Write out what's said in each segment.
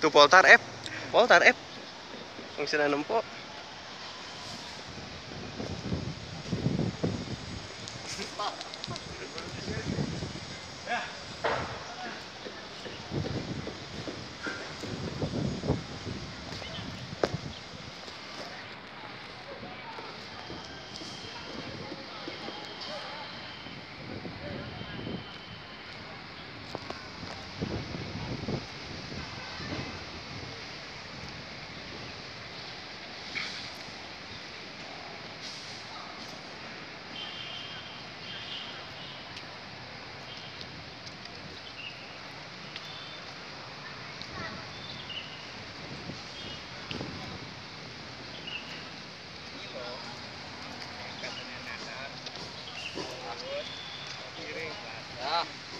Tuh Poltar F. Poltar F. Ang sila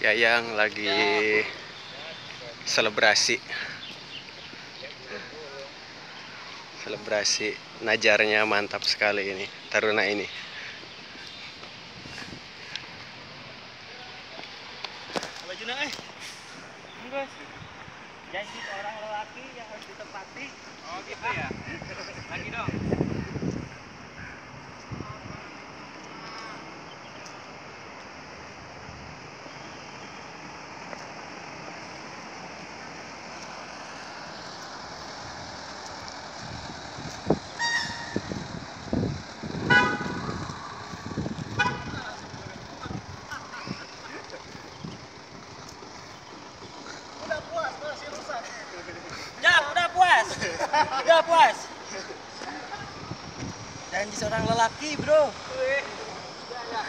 Yayang lagi selebrasi selebrasi najarnya mantap sekali ini taruna ini eh. Janji seorang lelaki yang harus ditepati. Oh gitu ya. Ya, udah puas. Udah puas. Janji seorang lelaki, bro. Udah, ya.